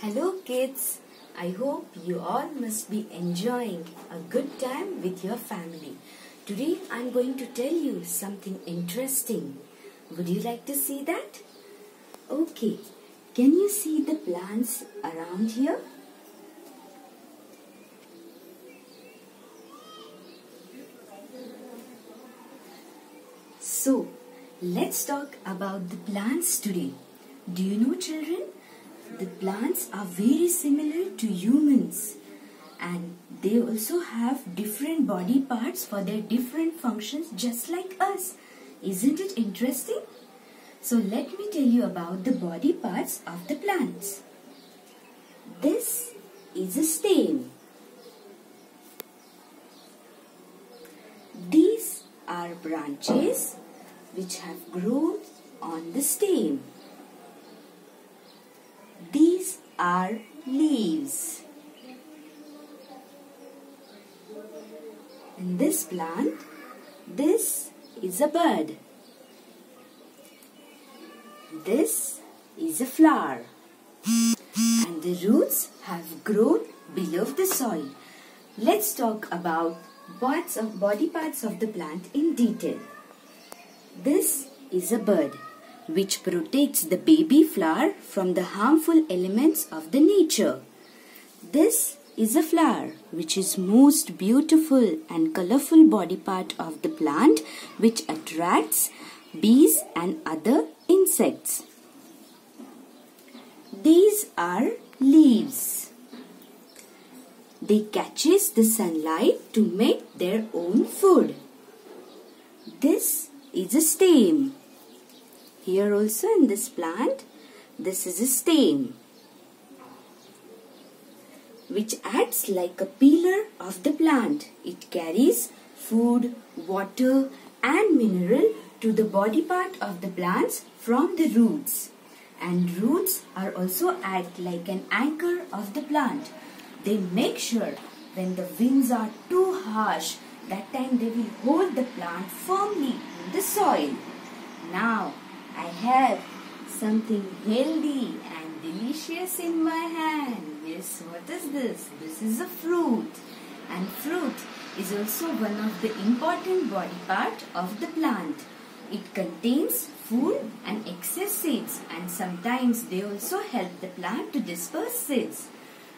Hello kids, I hope you all must be enjoying a good time with your family. Today I'm going to tell you something interesting. Would you like to see that? Okay, can you see the plants around here? So, let's talk about the plants today. Do you know children? The plants are very similar to humans and they also have different body parts for their different functions just like us. Isn't it interesting? So let me tell you about the body parts of the plants. This is a stem. These are branches which have grown on the stem. These are leaves. In this plant, this is a bud. This is a flower. And the roots have grown below the soil. Let's talk about parts of body parts of the plant in detail. This is a bud which protects the baby flower from the harmful elements of the nature. This is a flower which is most beautiful and colorful body part of the plant which attracts bees and other insects. These are leaves. They catches the sunlight to make their own food. This is a stem. Here also in this plant, this is a stem which acts like a pillar of the plant. It carries food, water and mineral to the body part of the plants from the roots. And roots are also act like an anchor of the plant. They make sure when the winds are too harsh, that time they will hold the plant firmly in the soil. Now I have something healthy and delicious in my hand. Yes, what is this? This is a fruit. And fruit is also one of the important body part of the plant. It contains food and excess seeds and sometimes they also help the plant to disperse seeds.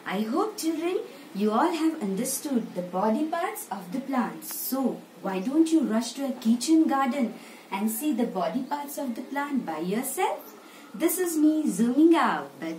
I hope children you all have understood the body parts of the plants. So why don't you rush to a kitchen garden and see the body parts of the plant by yourself? This is me zooming out. Bye bye.